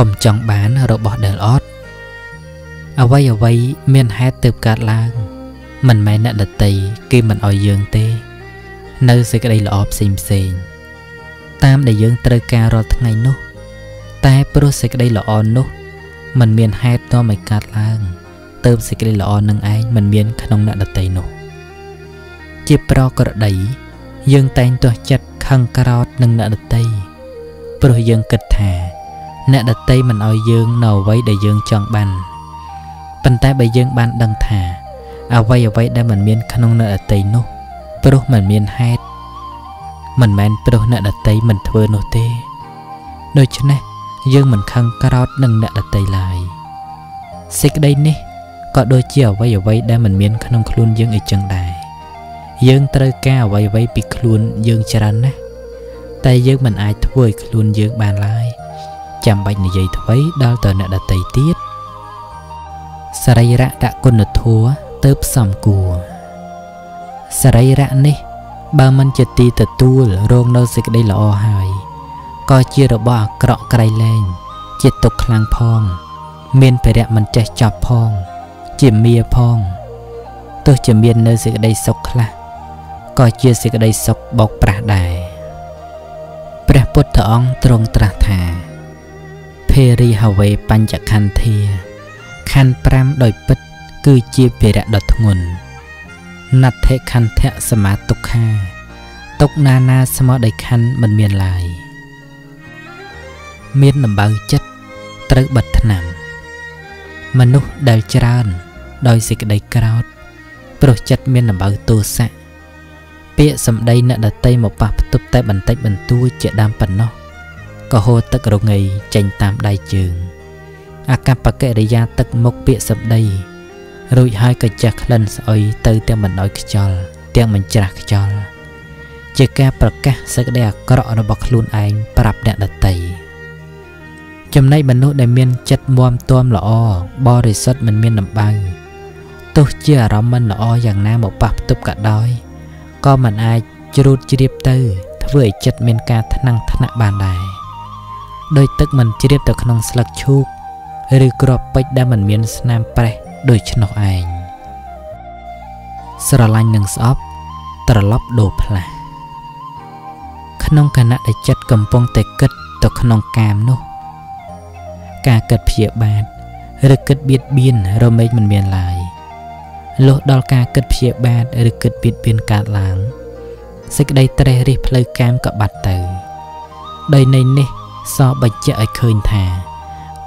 កុំចង់បានរបស់ដែលអត់អ្វីអ្វីមានហេតុទើបកើតឡើង មិនមែនអ្នកដតីគេមិនអោយយើងទេ នៅសេចក្តីល្អផ្សេងផ្សេងតាមដែលយើងត្រូវការរាល់ថ្ងៃនោះ តែព្រោះសេចក្តីល្អនោះมันមានហេតុនាំឲ្យកើតឡើងទៅសេចក្តីល្អនឹងឯងมันមានក្នុងអ្នកដតីនោះជាប្រក្រតីយើងតែងទាស់ចិត្តខឹងក្រោតនឹងអ្នកដតីព្រោះយើងគិតថា អ្នកដតីមិនឲ្យយើងនៅអ្វីដែលយើងចង់បានប៉ុន្តែបើយើងបានដឹងថាអ្វីអ្វីដែលមិនមានក្នុងអ្នកដតីនោះព្រោះมันមានហេតុមិនមែនព្រោះអ្នកដតីមិនធ្វើនោះទេដូច្នេះយើងមិនខឹងក្រោតនឹងអ្នកដតីឡើយសេចក្តីនេះក៏ដូចជាអ្វីអ្វីដែលមិនមានក្នុងខ្លួនយើងអីចឹងដែរយើងត្រូវការអ្វីអ្វីពីខ្លួនយើងច្រើនណាស់តែយើងមិនអាចធ្វើឲ្យខ្លួនយើងបានឡើយ ចាំបាច់និយាយអ្វីដល់ទៅអ្នកដតីទៀតសរីរៈតគុណធัวទៅផ្សំគួរសរីរៈនេះ បើមិនជាទីទទួលរងនៅសេចក្តីល្អហើយក៏ជារបស់អាក្រក់ក្រៃលែងជាទុកខ្លាំងផង មានភរៈមិនចេះចប់ផង ជាមៀផងទោះជាមាននៅសេចក្តីសុខខ្លះក៏ជាសេចក្តីសុខបោកប្រាស់ដែរព្រះពុទ្ធអង្គទ្រង់ត្រាស់ថា ភេរីហវេបញ្ចខន្ធា ខណ្ឌ5ដោយពិត គឺជាភារៈដ៏ធ្ងន់ណដ្ឋិខន្ធៈសមាទុក្ខាទុកណានាស្មើដោយខណ្ឌមិនមានឡើយមានដំបៅចិត្តត្រូវបិទថ្នាំមនុស្សដែលច្រើន ដោយសេចក្តីក្រោធព្រោះចិត្តមានដំបៅទោសៈពាក្យសម្ដីអ្នកដតីមកប៉ះផ្ទប់តែបន្តិចបន្តួចជាដើមប៉ុណ្ណោះ ក៏ហូរទឹករងៃចេញតាមដៃជើង អកប្បកិរិយាទឹកមុខពាក្យសម្ដី រួចហើយក៏ចាស់ក្លិនស្អុយទៅទាំងបណ្ដោយខ្យល់ទាំងមិនច្រាស់ខ្យល់ជាការប្រកាសសេចក្តីអាក្រក់របស់ខ្លួនឯងប្រាប់អ្នកដតីចំណែកមនុស្សដែលមានចិត្តមាំទាំល្អបរិសុទ្ធមិនមានដំបៅទោះជាអារម្មណ៍មិនល្អយ៉ាងណាមកប៉ះផ្ទប់ក៏ដោយក៏មិនអាចជ្រួតជ្រាបទៅ ធ្វើឲ្យចិត្តមានការថ្នាំងថ្នាក់បានដែរ ដោយទឹកមិនជ្រាបទៅក្នុងស្លឹកឈូកឬគ្រាប់ពេជ្រដែលមិនមានស្នាមប្រេះដូច្នោះឯងស្រឡាញ់នឹងស្អប់ត្រឡប់ដូរផ្លាស់ក្នុងគណៈដែលចិត្តកំពុងតែគិតទៅក្នុងកាមនោះ ការគិតព្យាបាទឬគិតបៀតបៀនរមែងមិនមានឡើយលុះដល់ការគិតព្យាបាទឬគិតបៀតបៀនកើតឡើងសេចក្តីត្រេះរិះផ្លូវកាមក៏បាត់ទៅដោយនៃនេះ សបញ្ជាក់ឲ្យឃើញថា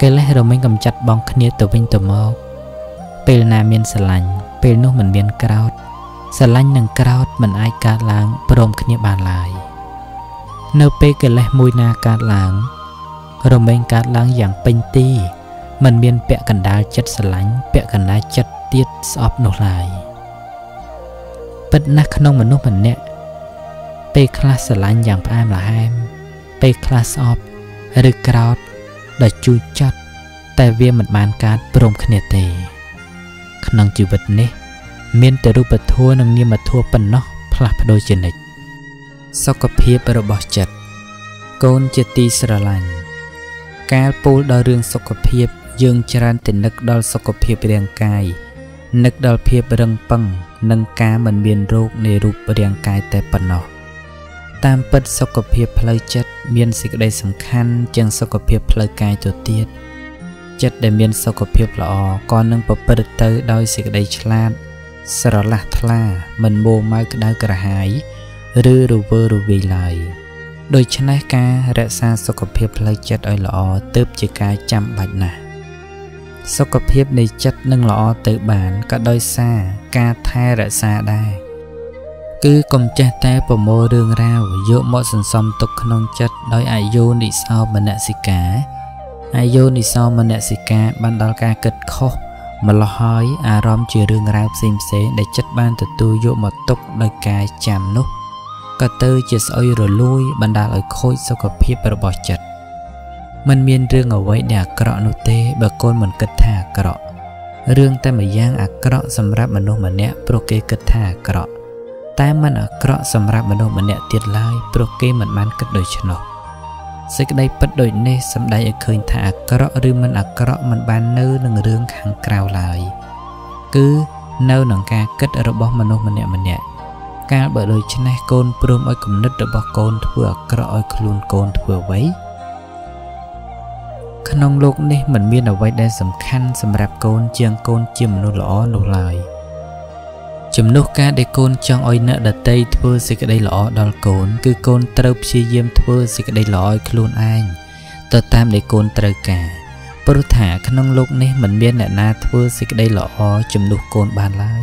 កិលេសរមែងកំចាត់បងគ្នាទៅវិញទៅមកពេលណាមានស្រឡាញ់ពេលនោះមិនមានក្រោតស្រឡាញ់និងក្រោតមិនអាចកើតឡើងព្រមគ្នាបានឡើយនៅពេលកិលេសមួយណាកើតឡើង រមែងកើតឡើងយ៉ាងពេញទីมันមានពាក់កណ្ដាលចិត្តស្រឡាញ់ពាក់កណ្ដាលចិត្តទៀតស្អប់នោះឡើយពិតណាស់ក្នុងមនុស្សម្នាក់ពេលខ្លះស្រឡាញ់យ៉ាងផ្អែមល្ហែមពេលខ្លះស្អប់ ឬក្រោតដោយជូរចត់តែវាមិនបានកើតព្រមគ្នាទេ ក្នុងជីវិតនេះ មានតែរូបធម៌និងនាមធម៌ប៉ុណ្ណោះផ្លាស់ប្ដូរជានិច្ចសុខភាពរបស់ចិត្តកូនជាទីស្រឡាញ់កាលពោលដល់រឿងសុខភាព យើងច្រើនតែនឹកដល់សុខភាពរាងកាយនឹកដល់ភាពរឹងប៉ឹងនិងការមិនមានរោគនៃរូបរាងកាយតែប៉ុណ្ណោះ តាមពិតសុខភាពផ្លូវចិត្តមានសេចក្តីសំខាន់ជាងសុខភាពផ្លូវកាយទៅទៀតចិត្តដែលមានសុខភាពល្អក៏នឹងប្រព្រឹត្តទៅដោយសេចក្តីឆ្លាត ស្រឡះថ្លា មិនមួម៉ៅក្តៅក្រហាយ ឬរវើរវាយឡើយដូច្នេះការរក្សាសុខភាពផ្លូវចិត្តឲ្យល្អទើបជាការចាំបាច់ណាស់សុខភាពនៃចិត្តនឹងល្អទៅបានក៏ដោយសារការថែរក្សាដែរ គឺកុំចេះតែប្រមូលរឿងរ៉ាវយកមកសន្សំទុកក្នុងចិត្តដោយអាយុនិសោមនសិកាអាយុនិសោមនសិកាបានដល់ការគិតខុសម្លោះហើយអារម្មណ៍ជារឿងរ៉ាវផ្សេងផ្សេងដែលចិត្តបានទទួលយកមកទុកដោយការចាំនោះក៏ទៅជាស្អុយរលួយបណ្ដាលឲ្យខូចសុខភាពរបស់ចិត្តมันមានរឿងអ្វីដែលអាក្រក់នោះទេបើកូនមិនគិតថាអាក្រក់រឿងតែម្យ៉ាងអាក្រក់សម្រាប់មនុស្សម្នាក់ព្រោះគេគិតថាអាក្រក់ តែมันអាក្រក់សម្រាប់មនុស្សម្នាក់ទៀតឡើយព្រោះគេមិនបានគិតដូច្នោះសេចក្តីពិតដូចនេះសំដែងឲ្យឃើញថាអាក្រក់ឬមិនអាក្រក់មិនបាននៅនឹងរឿងខាងក្រៅឡើយគឺនៅនឹងការគិតរបស់មនុស្សម្នាក់ម្នាក់កាលបើដូច្នេះកូនព្រមឲ្យគំនិតរបស់កូនធ្វើអាក្រក់ឲ្យខ្លួនកូនធ្វើអ្វីក្នុងលោកនេះមិនមានអ្វីដែលសំខាន់សម្រាប់កូនជាងកូនជាមនុស្សល្អនោះឡើយ ជំនួសការដែលកូនចង់ឲ្យអ្នកដតីធ្វើសេចក្តីល្អដល់កូន គឺកូនត្រូវព្យាយាមធ្វើសេចក្តីល្អឲ្យខ្លួនឯងទៅតាមដែលកូនត្រូវការព្រោះថាក្នុងលោកនេះមិនមានអ្នកណាធ្វើសេចក្តីល្អជំនួសកូនបានឡើយ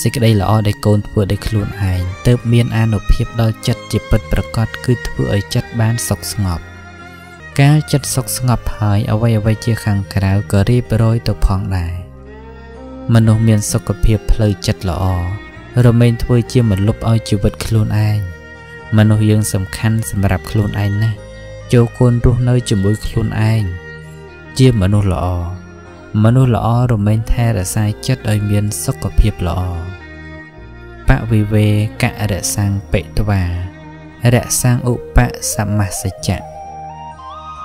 សេចក្តីល្អដែលកូនធ្វើដោយខ្លួនឯងទើបមានអានុភាពដល់ចិត្តជាពិតប្រាកដគឺធ្វើឲ្យចិត្តបានសុខស្ងប់កាលចិត្តសុខស្ងប់ហើយអ្វីអ្វីជាខាងក្រៅក៏រៀបរយទៅផងដែរ មនុស្សមានសុខភាពផ្លូវចិត្តល្អរមែងធ្វើជាមលុបឲ្យជីវិតខ្លួនឯងមនុស្សយើងសំខាន់សម្រាប់ខ្លួនឯងណាស់ចូលគួនរស់នៅជាមួយខ្លួនឯងជាមនុស្សល្អមនុស្សល្អរមែងថែរក្សាចិត្តឲ្យមានសុខភាពល្អបវិវេកៈរសាំងបិតវារសាំងឧបសមសច្ចៈ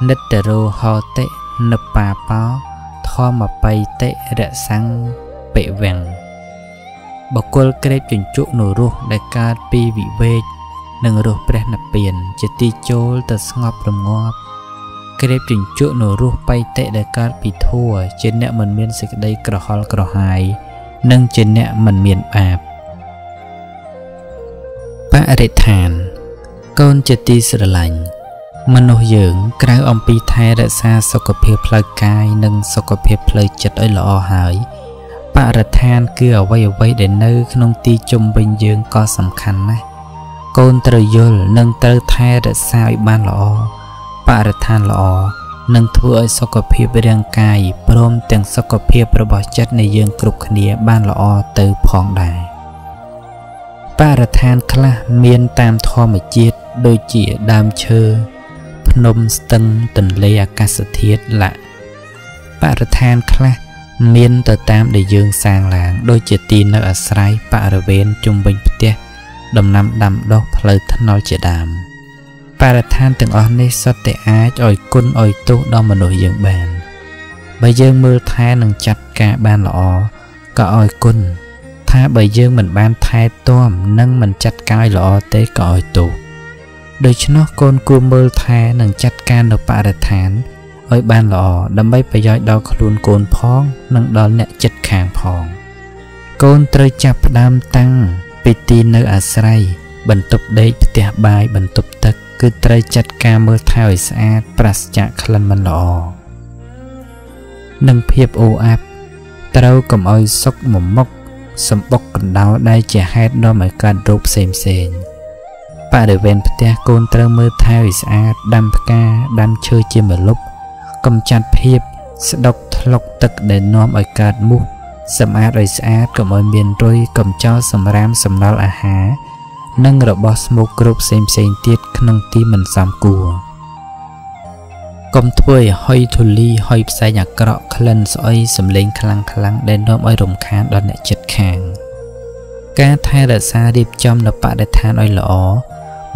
និត្តរោហោតិនិបាបោធម្មបៃតិរសាំង ពិវាំងបកុលក្រេបជញ្ជក់នៅរស់ដែលកើតពីវិវេកនិងរស់ព្រះនិព្វាន ជាទីចូលទៅស្ងប់រងាប់ក្រេបជញ្ជក់នៅរស់បៃតិដែលកើតពីធัวជាអ្នកមិនមានសេចក្តីក្រហល់ក្រហាយ និងជាអ្នកមិនមានបាបបរិស្ថានកូនជាទីស្រឡាញ់មនុស្សយើងក្រៅអំពីថែរក្សាសុខភាពផ្លូវកាយនិងសុខភាពផ្លូវចិត្តឲ្យល្អហើយ បរិស្ថានគឺអ្វីអ្វីដែលនៅក្នុងទីជុំវិញយើងក៏សំខាន់ណាស់កូនត្រូវយល់និងត្រូវថែរក្សាឲ្យបានល្អបរិស្ថានល្អនឹងធ្វើឲ្យសុខភាពរាងកាយព្រមទាំងសុខភាពរបស់ចិត្តនៃយើងគ្រប់គ្នាបានល្អទៅផងដែរបរិស្ថានខ្លះមានតាមធម្មជាតិដូចជាដើមឈើភ្នំស្ទឹងទន្លេអាកាសធាតុលៈបរិស្ថានខ្លះ មានទៅតាមដែលយើងសាងឡើង ដូចជាទីនៅអាស្រ័យបរិវេណជុំវិញផ្ទះដំណាំដាំដុះផ្លូវថ្នល់ជាដើមបរិស្ថានទាំងអស់នេះសុទ្ធតែអាចឲ្យគុណឲ្យទោសដល់មនុស្សយើងបានបើយើងមើលថែនិងចាត់ការបានល្អក៏ឲ្យគុណថាបើយើងមិនបានថែទាំនិងមិនចាត់ការឲ្យល្អទេក៏ឲ្យទោសដូច្នោះកូនគួរមើលថែនិងចាត់ការនៅបរិស្ថាន ឲ្យបានល្អដើម្បីប្រយោជន៍ដល់ខ្លួនកូនផង និងដល់អ្នកចិត្តខាងផង កូនត្រូវចាប់ផ្ដើមតាំងពីទីនៅអាស្រ័យបន្ទប់ដេកផ្ទះបាយបន្ទប់ទឹក គឺត្រូវចាត់ការមើលថែឲ្យស្អាតប្រាសចាកក្លិនមិនល្អនិងភាពអូអាប់ត្រូវកុំឲ្យសុកមមុកសម្បុកកណ្ដោដែលជាហេតុនាំឲ្យកើតរោគផ្សេងផ្សេងបរិវេណផ្ទះកូនត្រូវមើលថែឲ្យស្អាតដាំផ្កាដាំឈើជាម្លប់ កំចាត់ភាពស្ដុកថ្លុកទឹកដែលនាំឲ្យកើតមូសសម្អាតឲ្យស្អាតកុំឲ្យមានរុយកុំចោលសម្រាមសំណល់អាហារនិងរបស់ស្មុគគ្រប់ផ្សេងផ្សេងទៀតក្នុងទីមិនសមគួរកុំធ្វើឲ្យហុយធូលីហុយផ្សែងអាក្រក់ក្លិនស្អុយសំឡេងខ្លាំងខ្លាំងដែលនាំឲ្យរំខានដល់អ្នកចិត្តខាង ការថែរក្សារៀបចំនៅបរិស្ថានឲ្យល្អ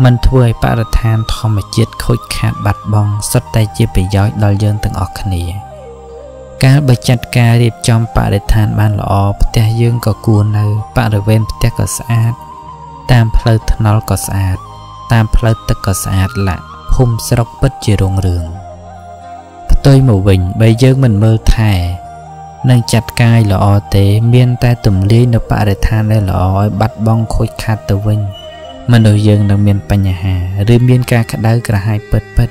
មិនធ្វើឲ្យបរិស្ថានធម្មជាតិខូចខាតបាត់បង់សុទ្ធតែជាប្រយោជន៍ដល់យើងទាំងអស់គ្នា កាលបើចាត់ការរៀបចំបរិស្ថានបានល្អផ្ទះយើងក៏គួរនៅបរិវេណផ្ទះក៏ស្អាត តាមផ្លូវថ្នល់ក៏ស្អាត តាមផ្លូវទឹកក៏ស្អាតឡាក់ភូមិស្រុកពិតជារុងរឿងផ្ទុយមកវិញបើយើងមិនមើលថែនិងចាត់កាយល្អទេ មានតែទំលាយនៅបរិស្ថានដែលល្អឲ្យបាត់បង់ខូចខាតទៅវិញ មនុស្សយើងនឹងមានបញ្ហាឬមានការក្តៅក្រហាយពិតពិត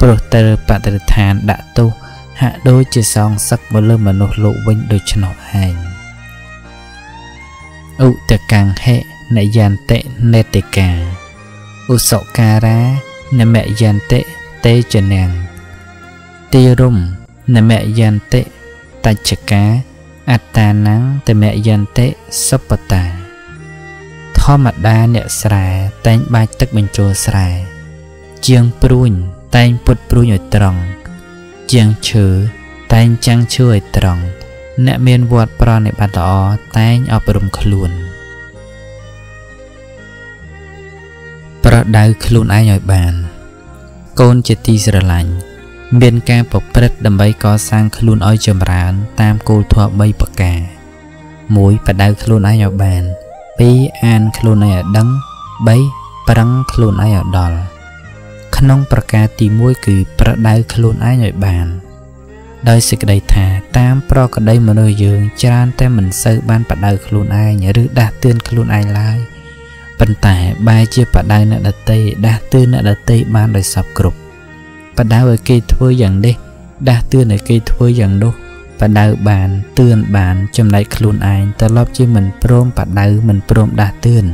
ព្រោះទៅបដិឋានដាក់ទោសហាក់ដូចជាសងសឹកមកលើមនុស្សលោកវិញដូច្នោះឯងឧតកង្ហិនយន្តិនេតិកាឧសការានមយន្តិតេចនាងទីរុំនមយន្តិតច្ចកាអត្តានំតមយន្តិសុបតា ធម្មតាអ្នកស្រែតែងបាចទឹកបញ្ចូលស្រែជាងព្រួញតែងពុតព្រួញឲ្យត្រង់ជាងឈើតែងចាំងឈើឲ្យត្រង់អ្នកមានវត្តប្រណិប័តល្អតែងអប់រំខ្លួន ប្រដៅខ្លួនឯងឲ្យបានកកូនជាទីស្រឡាញ់មានការប្រព្រឹត្តដើម្បីកសាងខ្លួនឲ្យចម្រើនតាមគោលធម៌3ប្រការ1បដៅខ្លួនឯងឲ្យបាន2 អានខ្លួនឯងឲ្យដឹង3ប្រឹងខ្លួនឯងឲ្យដល់ក្នុងប្រការទី1គឺប្រដៅខ្លួនឯងឲ្យបាន ដោយសេចក្តីថាតាមប្រក្តីមនុស្សយើងច្រើនតែមិនសូវបានបដៅខ្លួនឯងឬដាស់តឿនខ្លួនឯងឡើយប៉ុន្តែបែរជាបដៅអ្នកដតីដាស់តឿនអ្នកដតីបានដោយសពគ្រប់បដៅឲ្យគេធ្វើយ៉ាងនេះដាស់តឿនឲ្យគេធ្វើយ៉ាងនោះ បដៅបានតឿនបានចំណែកខ្លួនឯងត្រឡប់ជាមិនព្រមបដៅមិនព្រមដាស់តឿន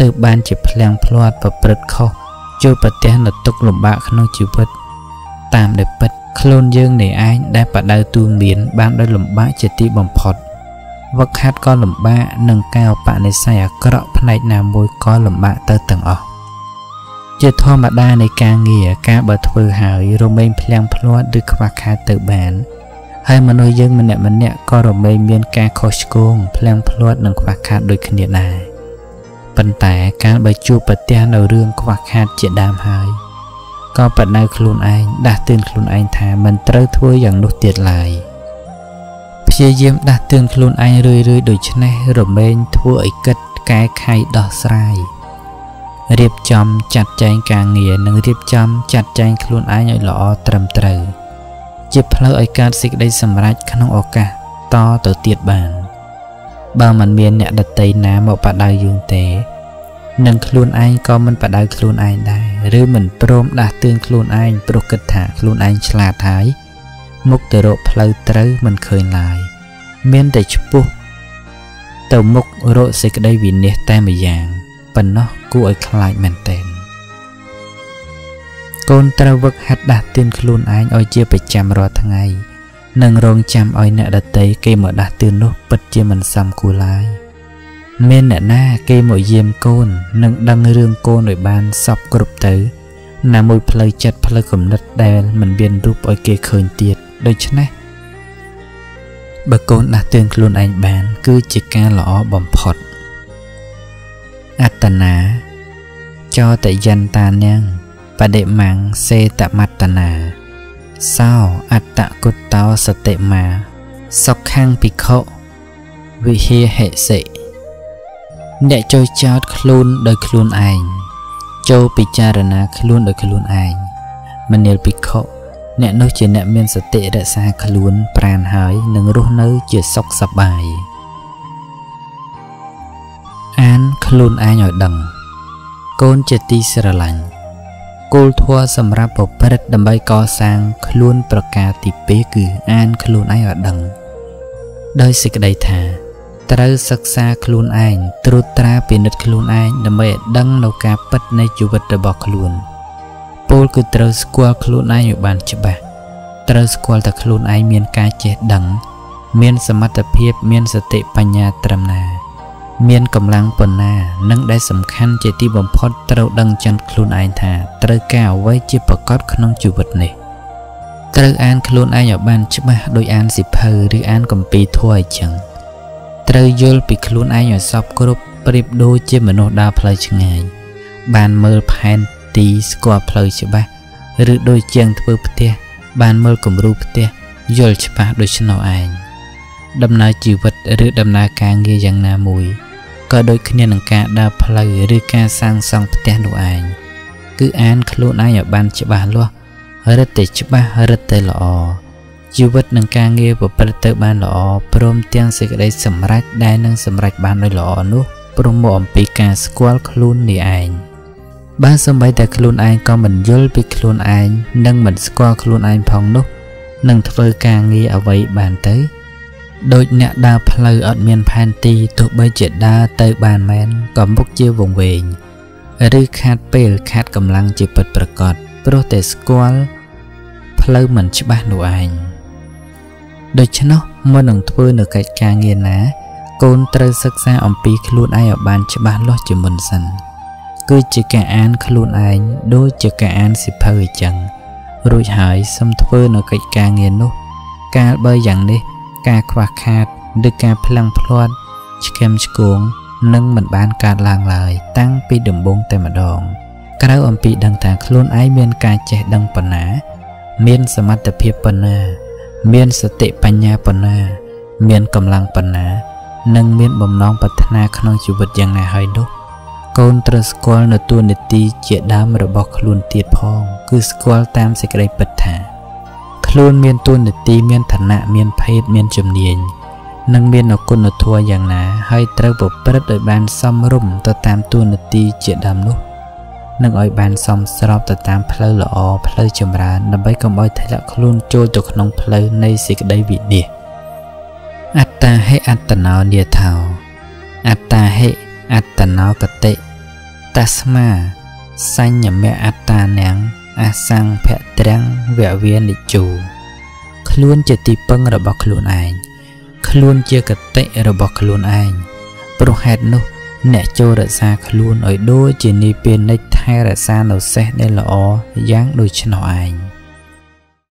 ទៅបានជាភ្លាំងភ្លាត់ប្រព្រឹត្តខុសជួបប្រទះនៅទុកលំបាកក្នុងជីវិត តាមដែលពិតខ្លួនយើងនេះឯងដែលបដៅទូមានបានដោយលំបាកជាទីបំផុតវឹកហាត់ក៏លំបាកនិងការបនិស័យអាក្រក់ផ្នែកណាមួយក៏លំបាកទៅទាំងអស់ជាធម្មតានៃការងារការបើធ្វើហើយរមែងភ្លាំងភ្លាត់ឬខ្វះខាតទៅបាន ហើយមនុស្សយើងម្នាក់ម្នាក់ក៏រមែងមានការខុសឆ្គងភ្លាំងភ្លាត់និងខ្វះខាតដូចគ្នាដែរប៉ុន្តែកាលបើជួបប្រទះនៅរឿងខ្វះខាតជាដើមហើយក៏បដៅខ្លួនឯងដាស់តឿនខ្លួនឯងថាមិនត្រូវធ្វើយ៉ាងនោះទៀតឡើយព្យាយាមដាស់តឿនខ្លួនឯងរឿយៗដូច្នេះរមែងធ្វើឲ្យគិតកែខៃដោះស្រាយរៀបចំចាត់ចែងការងារនិងរៀបចំចាត់ចែងខ្លួនឯងឲ្យល្អត្រឹមត្រូវ ជាផ្លូវឲ្យកើតសេចក្តីសម្រេចក្នុងឱកាសតទៅទៀតបាន បើមិនមានអ្នកដតីណាមកបដៅយើងទេនឹងខ្លួនឯងក៏មិនបដៅខ្លួនឯងដែរឬមិនព្រមដាស់តឿនខ្លួនឯងព្រោះគិតថាខ្លួនឯងឆ្លាតហើយមុខទៅរកផ្លូវត្រូវមិនឃើញឡើយមានតែឆ្ពោះទៅមុខរកសេចក្តីវិនិច្ឆ័យតែម្យ៉ាងប៉ុណ្ណោះគួរឲ្យខ្លាចមែនទែន កូនត្រូវវឹកហាត់ដាស់តឿនខ្លួនឯងឲ្យជាប្រចាំរាល់ថ្ងៃនិងរងចាំឲ្យអ្នកដតីគេមកដាស់តឿននោះពិតជាមិនសមគួរឡើយមានអ្នកណាគេមកយាមកូននិងដឹងរឿងកូនឲ្យបានសពគ្រប់ទៅ ណាមួយផ្លូវចិត្តផ្លូវគំនិតដែលមិនមានរូបឲ្យគេឃើញទៀតដូច្នេះបើកូនដាស់តឿនខ្លួនឯងបាន គឺជាការល្អបំផុតអត្តនាចោតយន្តានាង បដិមੰសេតមត្តនាសោអត្តគុតតោសតិមាសុខੰភិក្ខុវិហេហិសិអ្នកចូលចោតខ្លួនដោយខ្លួនឯងចូលពិចារណាខ្លួនដោយខ្លួនឯងមនាលភិក្ខុអ្នកនោះជាអ្នកមានសតិរក្សាខ្លួនប្រានហើយនឹងរស់នៅជាសុខសប្បាយអានខ្លួនឯងឲ្យដឹងកូនជាទីស្រឡាញ់ គោលធម៌សម្រាប់ប្រព្រឹត្តដើម្បីកសាងខ្លួនប្រការទី2គឺអានខ្លួនឯងឲ្យដឹង ដោយសេចក្តីថាត្រូវសិក្សាខ្លួនឯងត្រួតត្រាពិនិត្យខ្លួនឯងដើម្បីឲ្យដឹងនៅការពិតនៃជីវិតរបស់ខ្លួនពោលគឺត្រូវស្គាល់ខ្លួនឯងឲ្យបានច្បាស់ត្រូវស្គាល់តែខ្លួនឯងមានការចេះដឹង មានសមត្ថភាពមានសតិបញ្ញាត្រឹមណា មានកម្លាំងប៉ុណ្ណានិងដែលសំខាន់ជាទីបំផុតត្រូវដឹងចិនខ្លួនឯងថាត្រូវការអ្វីជាប្រកបក្នុងជីវិតនេះត្រូវអានខ្លួនឯងឲ្យបានច្បាស់ដោយអានសិភៅឬអានគម្ពីរធម៌អញ្ចឹងត្រូវយល់ពីខ្លួនឯងឲ្យសពគ្រប់ប្រៀបដូចជាមនុស្សដើរផ្លូវឆ្ងាយបានមើលផែនទីស្គាល់ផ្លូវច្បាស់ឬដូចជាងធ្វើផ្ទះបានមើលគំរូផ្ទះយល់ច្បាស់ដូចនោះឯងដំណើរជីវិតឬដំណើរការងារយ៉ាងណាមួយ ក៏ដូចគ្នានឹងការដើរផ្លូវឬការសាងសង់ផ្ទះនោះឯងគឺអានខ្លួនឯងឲ្យបានច្បាស់លាស់រឹតតែច្បាស់រឹតតែល្អជីវិតនិងការងារប្រព្រឹត្តទៅបានល្អព្រមទាំងសេចក្តីសម្រេចដែលនឹងសម្រេចបានដោយល្អនោះព្រមមកអំពីការស្គាល់ខ្លួននេះឯងបើសម្បីតែខ្លួនឯងក៏មិនយល់ពីខ្លួនឯងនិងមិនស្គាល់ខ្លួនឯងផងនោះនឹងធ្វើការងារអ្វីបានទៅ ដូចអ្នកដើរផ្លូវអត់មានផែនទីទោះបីជាដើរទៅបានមែនក៏មុខជាវង្វេងឬខាតពេលខាតកម្លាំងជាពិតប្រកបព្រោះតែស្គាល់ផ្លូវមិនច្បាស់នោះឯងដូច្នោះមុននឹងធ្វើនៅកិច្ចការងារណា កូនត្រូវសិក្សាអំពីខ្លួនឯងឲ្យបានច្បាស់លាស់ជាមុនសិនគឺជាការអានខ្លួនឯងដូចជាការអានសិភៅអញ្ចឹងរួចហើយសឹមធ្វើនៅកិច្ចការងារនោះ កាលបើយ៉ាងនេះ ការខ្វះខាតឬការផ្លាំងភ្លាត់ឆ្កឹមឆ្គងនឹងមិនបានកើតឡើងឡើយតាំងពីដំបូងតែម្ដង ក្រៅអំពីដឹងថាខ្លួនឯងមានការចេះដឹងប៉ុណ្ណា មានសមត្ថភាពប៉ុណ្ណា មានសតិបញ្ញាប៉ុណ្ណា មានកម្លាំងប៉ុណ្ណា និងមានបំណងប្រាថ្នាក្នុងជីវិតយ៉ាងណាហើយនោះកូនត្រូវស្គាល់នៅទួនាទីជាដើមរបស់ខ្លួនទៀតផង គឺស្គាល់តាមសេចក្តីពិតថា ខ្លួនមានទួនាទីមានឋានៈមានភេទមានជំនាញនិងមានអគុណធម៌យ៉ាងណា ហើយត្រូវប្រព្រឹត្តឲ្យបានសមរម្យទៅតាមទួនាទីជាដើមនោះនិងឲ្យបានសមស្របទៅតាមផ្លូវល្អផ្លូវចម្រើនដើម្បីកុំឲ្យធ្លាក់ខ្លួនចូលទៅក្នុងផ្លូវនៃសេចក្តីវិនិច្ឆ័យអត្តាហេអត្តនោនិថោអត្តាហេអត្តនោកតិតស្មាសញ្ញមៈអត្តានាង អសង្ភៈត្រាំងវវានិជូខ្លួនជាទីពឹងរបស់ខ្លួនឯងខ្លួនជាកតិរបស់ខ្លួនឯងព្រោះហេតុនោះ អ្នកចូលរក្សាខ្លួនឲ្យដូចជានេះពេលនិច្ចថែរក្សានៅសេះដែលល្អយ៉ាងដូចឆ្នោះឯង